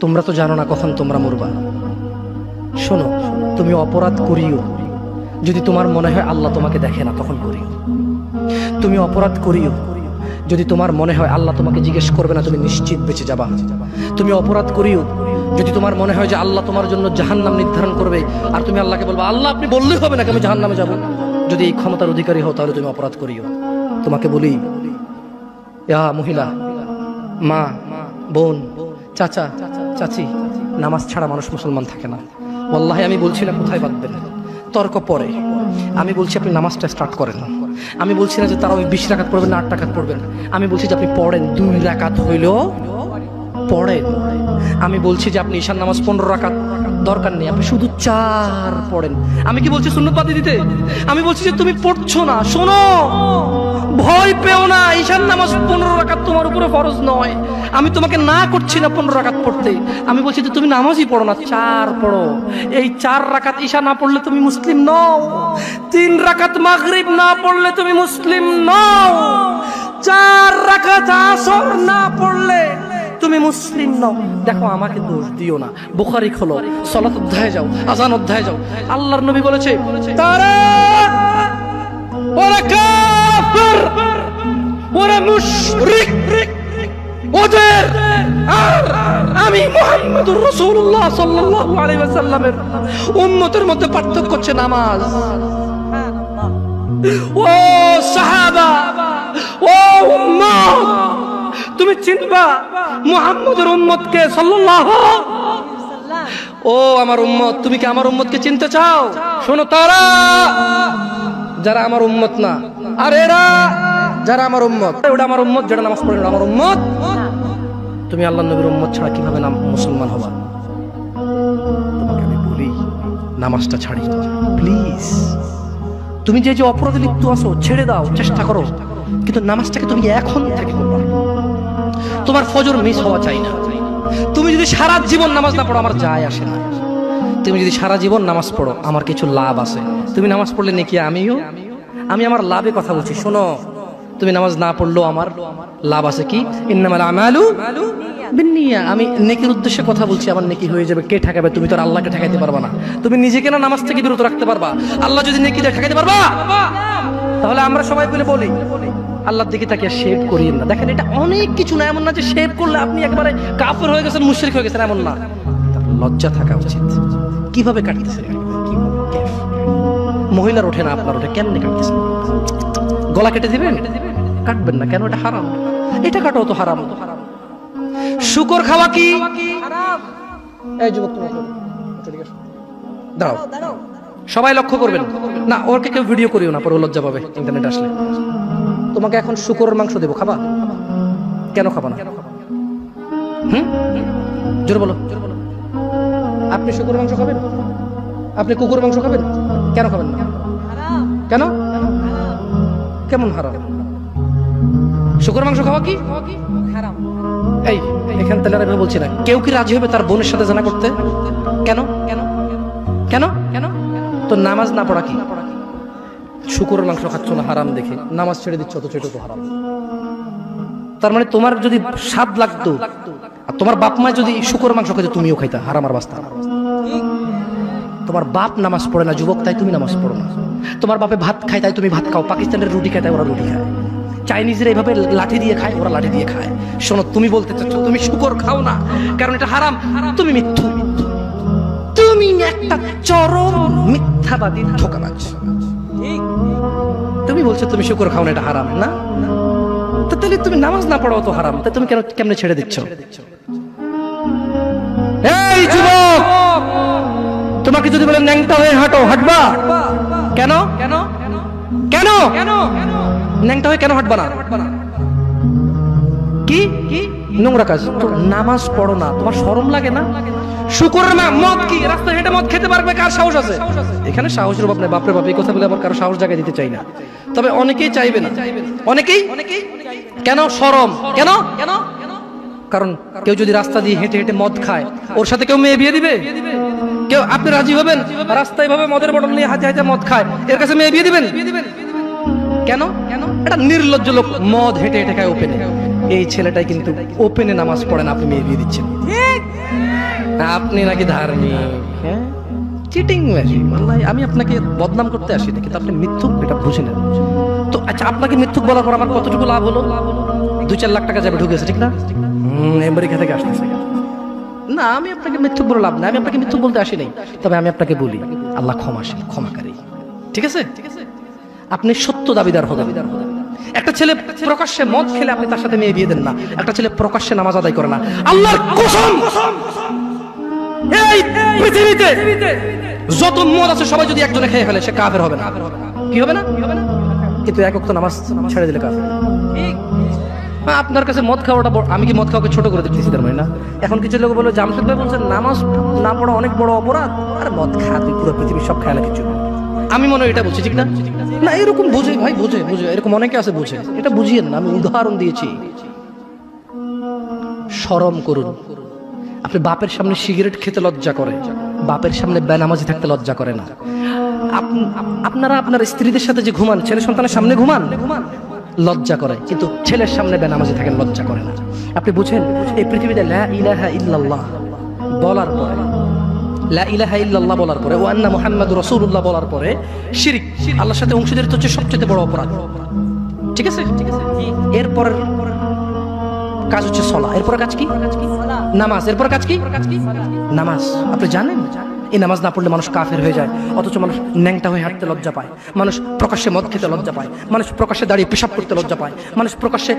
তোমরা তো জানো না কখন তোমরা মরবা। শোনো, তুমি অপরাধ করিও। যদি তোমার মনে হয় আল্লাহ তোমাকে দেখে না, তখন করিও। তুমি অপরাধ করিও। যদি তোমার মনে হয় আল্লাহ তোমাকে জিজ্ঞেস করবে না, তুমি নিশ্চিত বেঁচে যাবা। তুমি অপরাধ করিও। যদি তোমার মনে হয় যে আল্লাহ তোমার জন্য জাহান্নাম নির্ধারণ করবে, আর তুমি আল্লাহকে বলব, আল্লাহ, আপনি বললেই হবে না আমি জাহান্নামে যাব? যদি এই ক্ষমতার অধিকারী হও, তাহলে তুমি অপরাধ করিও। তোমাকে বলি মহিলা, মা, বোন, চাচা চাচি, নামাজ ছাড়া মানুষ মুসলমান থাকে না। ওল্লাহে আমি বলছি না কোথায় বাঁধবেন? তর্ক পরে। আমি বলছি, আপনি নামাজটা স্টার্ট করেন। আমি বলছি না যে তারা ওই বিশ রাখাত পড়বেন না, আট টাকাত পড়বেন। আমি বলছি যে আপনি পড়েন, দুই রাকাত হইলেও পড়েন। আমি বলছি যে আপনি ঈশান নামাজ পনেরো রাকাত দরকার নেই, আপনি শুধু চার পড়েন। আমি কি বলছি সুন্নত বাদি দিতে? আমি বলছি যে তুমি পড়ছো না, শোনো। ভয় পেও না, ঈশান নামাজ পনেরো রাকাত তোমার উপরে ফরজ নয়। আমি তোমাকে না করছি না পনেরো রাকাত পড়তে। আমি বলছি যে তুমি নামাজই পড়ো না, চার পড়ো। এই চার রাকাত ঈশা না পড়লে তুমি মুসলিম নও। তিন রাকাত মাগরিব না পড়লে তুমি মুসলিম নও। চার রাকাত আসর না পড়লে তুমি মুসলিম নও। দেখো, আমাকে দোষ দিও না। বুখারি খোলো, সলাত অধ্যায় যাও, আজান অধ্যায় যাও। আল্লাহর নবী বলেছে আমি মধ্যে পার্থক্য নামাজ। ও সাহাবা, ও তুমি চিনবা মুহাম্মদের উম্মতকে সাল্লাল্লাহু ও আমার উম্মত, তুমি কি আমার উম্মতকে চিনতে চাও? শোনো তারা, যারা আমার উম্মত না। আর এরা, যারা আমার উম্মত। ওটা আমার উম্মত, যেটা নামাজ পড়ে আমার উম্মত? তুমি আল্লাহ নবীর উম্মত ছাড়া কীভাবে নাম মুসলমান হবা? তোমাকে আমি বলি, নামাজটা ছাড়ি। প্লিজ। তুমি যে যে অপরাধে লিপ্ত আছো, ছেড়ে দাও, চেষ্টা করো। কিন্তু নামাজটাকে তুমি এখন থেকে তোমার ফজর মিস হওয়া চাই না। তুমি যদি সারা জীবন নামাজ না পড়ো, আমার যায় আসে না। তুমি যদি সারা জীবন নামাজ পড়ো, আমার কিছু লাভ আছে। তুমি নামাজ পড়লে নাকি আমিও? আমি আমার লাভে কথা বলছি, শোনো। তুমি নামাজ না পড়লেও আমার লাভ আছে কি? আমি নেকির উদ্দেশ্যে কথা বলছি, আমার নেকি হয়ে যাবে। কে ঠেকাবে? তুমি তো আল্লাহকে ঠেকাইতে পারবা না। তুমি নিজেকে না নামাজ থেকে বিরত রাখতে পারবা? আল্লাহ যদি নেকি ঠেকাইতে পারবা? তাহলে আমরা সবাই বলে বলি আল্লাহর দিকে তাকে শেভ করিয়েন না। দেখেন, এটা অনেক কিছু না, এমন না যে শেভ করলে আপনি একবারে কাফের হয়ে গেছেন, মুশরিক হয়ে গেছেন, এমন না। লজ্জা থাকা উচিত। কীভাবে কাটতেছেন মহিলার ওঠে না, আপনার ওঠে, কেমনে কাটতেছেন? গলা কেটে দিবেন? কাটবেন না, কেন? এটা হারাম। এটা কাটাও তো হারাম। শুকর খাওয়া কি? এই যুবক। দাঁড়াও। সবাই লক্ষ্য করবেন। না, ওরকে কেউ ভিডিও করিও না, পরে লজ্জা পাবে ইন্টারনেট আসলে। তোমাকে এখন শুকরের মাংস দেবো, খাবা? কেন খাবা না? হুম? জোরে বলো। আপনি শুকর মাংস খাবেন? আপনি কুকুর মাংস খাবেন? কেন খাবেন না? কেন? কেমন হারাম? শুকর মাংস খাওয়া কি? এই, এখান আর এভাবে বলছি না। কেউ কি রাজি হবে তার বোনের সাথে জানা করতে? কেন? কেন? কেন? কেন? তো নামাজ না পড়া কি? শুকুরের মাংস খাচ্ছ না, হারাম দেখে। নামাজ ছেড়ে দিচ্ছ, অথচ এটা তো হারাম। তার মানে তোমার যদি স্বাদ লাগতো, আর তোমার বাপ মা যদি শুকুর মাংস খাইতো তুমিও খাইতা, হারাম আর বাস্তা তোমার বাপ নামাজ পড়ে না, যুবক, তাই তুমি নামাজ পড়ো না। তোমার বাপে ভাত খায়, তাই তুমি ভাত খাও, পাকিস্তানের রুটি খায়, তাই ওরা রুটি খায়। চাইনিজরা এইভাবে লাঠি দিয়ে খায়, ওরা লাঠি দিয়ে খায়। শোনো, তুমি বলতে চাচ্ছ, তুমি শুকর খাও না, কারণ এটা হারাম। তুমি মিথ্যু। তুমি একটা চরম মিথ্যাবাদী ধোকাবাজ তুমি বলছো তুমি শুকুর খাও না, এটা হারাম, না? তাহলে তুমি নামাজ না পড়াও তো হারাম, তা তুমি কেন, কেমনে ছেড়ে দিচ্ছ? তোমাকে যদি বলে ন্যাংটা হয়ে হাঁটো, হাঁটবা? কেন? কেন? কেন কেন ন্যাংটা হয়ে কেন হাঁটবা না? কি কি? নোংরা কাজ। নামাজ পড়ো না, তোমার শরম লাগে না? শুকুরের মা, মদ কি? রাস্তায় হেঁটে মদ খেতে পারবে? কার সাহস আছে? এখানে সাহসের অভাব নেই, বাপরে বাপ, এই কথা বলে আবার কারও সাহস জায়গায় দিতে চাই না। তবে অনেকেই চাইবে না। অনেকেই? কেন? শরম। কেন? কেন কারণ কেউ যদি রাস্তা দিয়ে হেঁটে হেঁটে মদ খায়, ওর সাথে কেউ মেয়ে বিয়ে দিবে? কেউ আপনি রাজি হবেন? রাস্তায় ভাবে মদের বটল নিয়ে হাতে হাতে মদ খায়, এর কাছে মেয়ে বিয়ে দিবেন? কেন? কেন এটা নির্লজ্জ লোক মদ হেঁটে হেঁটে খায় ওপেনে। এই ছেলেটাই কিন্তু ওপেনে নামাজ পড়েন আপনি মেয়ে বিয়ে দিচ্ছেন। আপনি নাকি ধার্মিক? হ্যাঁ। চিটিং আমি আপনাকে বদনাম করতে আসি না কিন্তু আপনি মিথ্যুক এটা বুঝে নেন তো আচ্ছা আপনাকে মিথ্যুক বলার পর আমার কতটুকু লাভ হলো? দুই চার লাখ টাকা যাবে ঢুকেছে ঠিক না? আমেরিকা থেকে আসতেছে। না আমি আপনাকে মিথ্যুক বলে লাভ না আমি আপনাকে মিথ্যুক বলতে আসি নাই। তবে আমি আপনাকে বলি আল্লাহ ক্ষমাশীল ক্ষমাকারী ঠিক আছে? আপনি সত্য দাবিদার হবেন। একটা ছেলে প্রকাশ্যে মদ খেলে আপনি তার সাথে মেয়ে বিয়ে দেন না। একটা ছেলে প্রকাশ্যে নামাজ আদায় করে না। আল্লাহর কসম! এই পৃথিবীতে যত মদ আছে, সবাই যদি একজনে খেয়ে ফেলে, সে কাফের হবে না। কি হবে না? কিন্তু এক তো নামাজ ছেড়ে দিলে কাফের। আপনার কাছে মদ খাওয়াটা আমি কি মদ খাওয়াকে ছোট করে দিচ্ছি তার মানে না? এখন কিছু লোক বলে জামশেদ ভাই বলছেন নামাজ না পড়া অনেক বড় অপরাধ। আর মদ খা, তুই পুরো পৃথিবীর সব খেয়ালে কিছু। আমি মনে হয় এটা বলছি ঠিক না? না, এরকম বুঝে, ভাই, বুঝে বুঝে, এরকম অনেকে আছে বুঝে। এটা বুঝিয়েন না, আমি উদাহরণ দিয়েছি। শরম করুন। আপনি বাপের সামনে সিগারেট খেতে লজ্জা করে, বাপের সামনে বেনামাজি থাকতে লজ্জা করে না। আপনারা আপনার স্ত্রীদের সাথে যে ঘুমান, ছেলে সন্তানের সামনে ঘুমান, লজ্জা করে, কিন্তু ছেলের সামনে বেনামাজি থাকেন লজ্জা করে না। আপনি বুঝেন, এই পৃথিবীতে ইলাহা ইল্লাল্লাহ বলার পরে লা ইলাহা ইল্লাল্লাহ বলার পরে, ও আন্না রসুল্লাহ বলার পরে, শিরিক, আল্লাহর সাথে অংশীদারিত্ব হচ্ছে সবচেয়ে বড় অপরাধ। ঠিক আছে? এরপরের কাজ হচ্ছে সলা। এরপর কাজ কি? নামাজ। এরপর কাজ কি? নামাজ। আপনি জানেন? এই নামাজ না পড়লে মানুষ কাফের হয়ে যায়। অথচ মানুষ ন্যাংটা হয়ে হাঁটতে লজ্জা পায়। মানুষ প্রকাশ্যে মদ খেতে লজ্জা পায়। মানুষ প্রকাশ্যে দাঁড়িয়ে পেশাব করতে লজ্জা পায়। মানুষ প্রকাশ্যে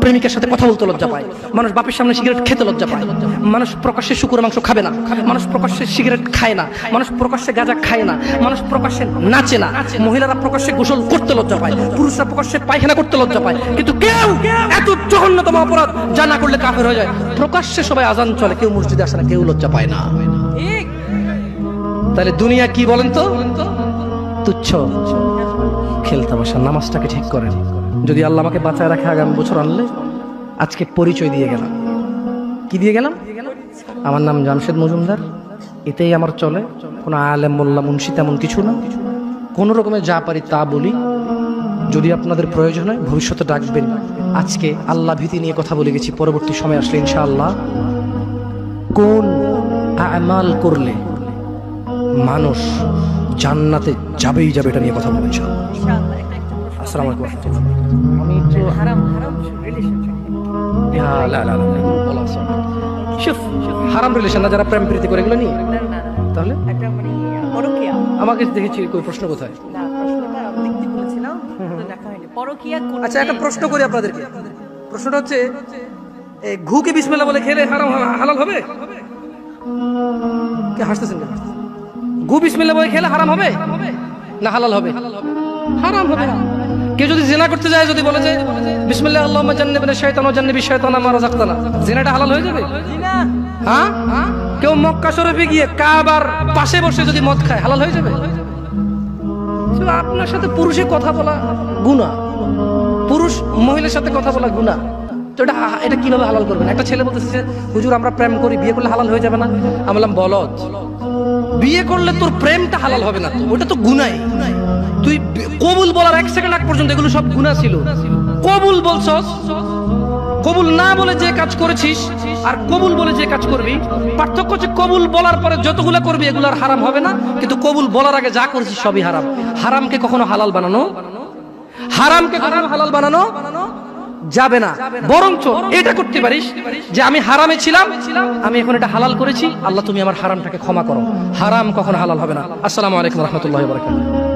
প্রেমিকের সাথে কথা বলতে লজ্জা পায়। মানুষ বাপের সামনে সিগারেট খেতে লজ্জা পায়। মানুষ প্রকাশ্যে শুকুর মাংস খাবে না। মানুষ প্রকাশ্যে সিগারেট খায় না। মানুষ প্রকাশ্যে গাঁজা খায় না। মানুষ প্রকাশ্যে নাচে না। মহিলারা প্রকাশ্যে গোসল করতে লজ্জা পায়। পুরুষরা প্রকাশ্যে পায়খানা করতে লজ্জা পায়। কিন্তু কেউ এত জঘন্যতম অপরাধ যা না করলে কাফের হয়ে যায়। প্রকাশ্যে সবাই আজান চলে। কেউ মসজিদে আসে না, কেউ লজ্জা পায় না। তাহলে দুনিয়া কি বলেন তো? তুচ্ছ। খেলতে বসা নামাজটাকে ঠিক করেন। যদি আল্লাহ আমাকে বাঁচায় রাখে আগামী বছর আনলে, আজকে পরিচয় দিয়ে গেলাম। কি দিয়ে গেলাম? আমার নাম জামশেদ মজুমদার। এতেই আমার চলে। কোনো আলেম, মোল্লা, মুন্সি তেমন কিছু না। কোনো রকমের যা পারি তা বলি। যদি আপনাদের প্রয়োজন হয়, ভবিষ্যতে ডাকবেন। আজকে আল্লাহ ভীতি নিয়ে কথা বলে গেছি। পরবর্তী সময় আসলে ইনশাআল্লাহ। কোন আমাল করলে মানুষ জান্নাতে যাবেই যাবে এটা নিয়ে কথা বলবেন আসসালামু আলাইকুম আমি একটু। শুফ, হারাম রিলেশন না যারা প্রেম প্রীতি করে এগুলো নিয়ে? তাহলে? মানে, আমাকে দেখেছি কই প্রশ্ন কোথায়? আচ্ছা একটা প্রশ্ন করি আপনাদেরকে। প্রশ্নটা হচ্ছে ঘুকে বিসমিল্লাহ বলে খেলে হারাম হালাল হবে? কে হাসতেছেন কেন? গু বিসমিল্লাহ বলে খেলে হারাম হবে? না হালাল হবে? হারাম হবে কেউ যদি জেনা করতে যায়, যদি বলে যে, বিসমিল্লাহ, আল্লাহুম্মা জান্নিবনা শাইতান ওয়া জান্নিবি শাইতানা মা রাযাকতানা জেনাটা হালাল হয়ে যাবে? হ্যাঁ? কেউ মক্কা শরীফে গিয়ে কাবার পাশে বসে যদি মদ খায়, হালাল হয়ে যাবে? আপনার সাথে পুরুষে কথা বলা গুণা পুরুষ মহিলার সাথে কথা বলা গুণা তো এটা এটা কীভাবে হালাল করবেন? একটা ছেলে বলতেছে হুজুর, আমরা প্রেম করি, বিয়ে করলে হালাল হয়ে যাবে না? আমি বললাম, বলদ। বিয়ে করলে তোর প্রেমটা হালাল হবে না। ওটা তো গুনাই তুই কবুল বলার এক সেকেন্ড আগ পর্যন্ত এগুলো সব গুণা ছিল। কবুল বলছস? কবুল না বলে যে কাজ করেছিস আর কবুল বলে যে কাজ করবি, পার্থক্য হচ্ছে কবুল বলার পরে যতগুলো করবি এগুলো আর হারাম হবে না, কিন্তু কবুল বলার আগে যা করেছিস সবই হারাম। হারামকে কখনো হালাল বানানো? হারামকে কখনো হালাল বানানো? যাবে না। বরঞ্চ এটা করতে পারিস যে আমি হারামে ছিলাম, আমি এখন এটা হালাল করেছি। আল্লাহ তুমি আমার হারামটাকে ক্ষমা করো। হারাম কখন হালাল হবে না। আসসালামু আলাইকুম রহমতুল্লাহ বরকাত